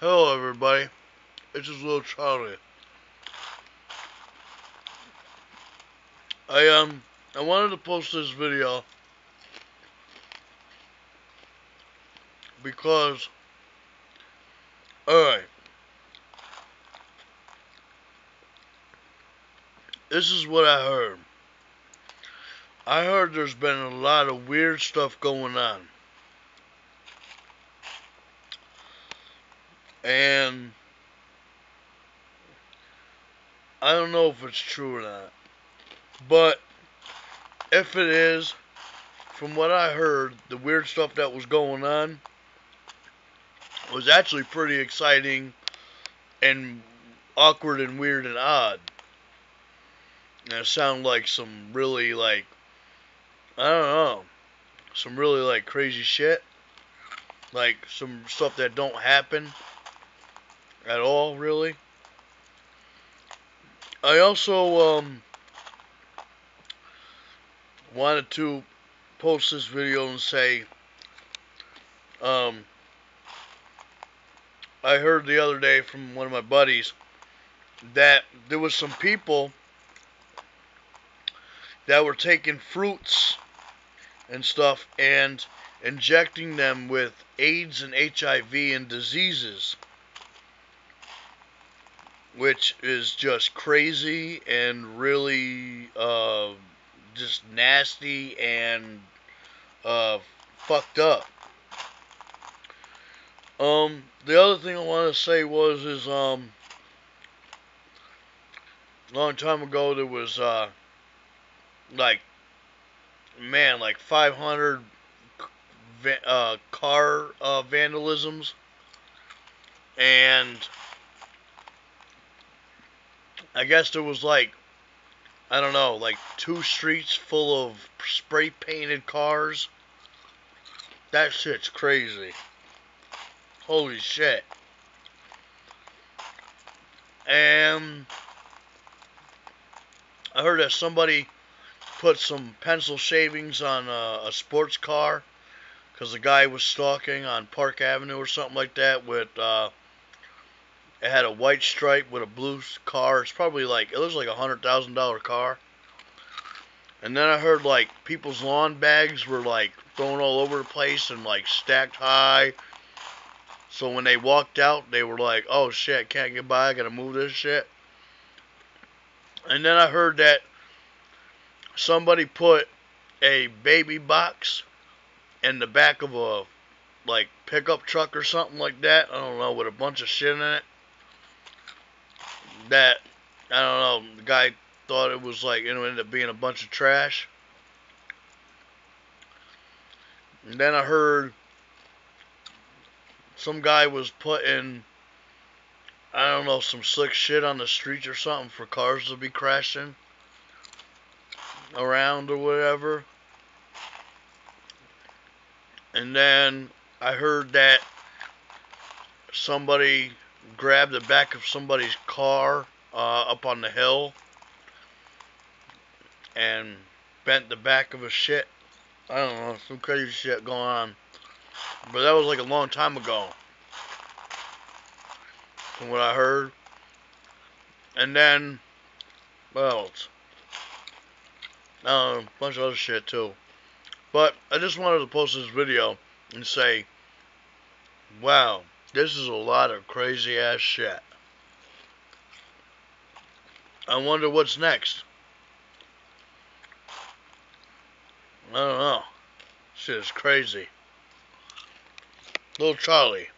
Hello everybody, this is Little Charlie. I um I wanted to post this video because alright this is what I heard. I heard there's been a lot of weird stuff going on. And I don't know if it's true or not. But if it is, from what I heard, the weird stuff that was going on was actually pretty exciting and awkward and weird and odd. And it sounded like some really like I don't know, some really like crazy shit. Like some stuff that don't happen at all, really. I also um, wanted to post this video and say um, I heard the other day from one of my buddies that there was some people that were taking fruits and stuff and injecting them with AIDS and HIV and diseases which is just crazy and really uh, just nasty and uh, fucked up. Um, the other thing I want to say was is um, a long time ago there was uh, like man like 500 uh, car uh, vandalisms and I guess there was like, I don't know, like two streets full of spray painted cars. That shit's crazy. Holy shit. And I heard that somebody put some pencil shavings on a, a sports car because the guy was stalking on Park Avenue or something like that with uh, it had a white stripe with a blue car. It's probably like it looks like a hundred thousand dollar car. And then I heard like people's lawn bags were like thrown all over the place and like stacked high. So when they walked out, they were like, "Oh shit, can't get by. I gotta move this shit." And then I heard that somebody put a baby box in the back of a like pickup truck or something like that. I don't know, with a bunch of shit in it that I don't know. The guy thought it was like it ended up being a bunch of trash. And then I heard some guy was putting I don't know some slick shit on the streets or something for cars to be crashing around or whatever. And then I heard that somebody grabbed the back of somebody's car uh, up on the hill and bent the back of a shit. I don't know, some crazy shit going on. But that was like a long time ago. From what I heard. And then, well, else? Uh, a bunch of other shit too. But I just wanted to post this video and say, wow, this is a lot of crazy ass shit. I wonder what's next. I don't know. Shit is crazy. Little Charlie.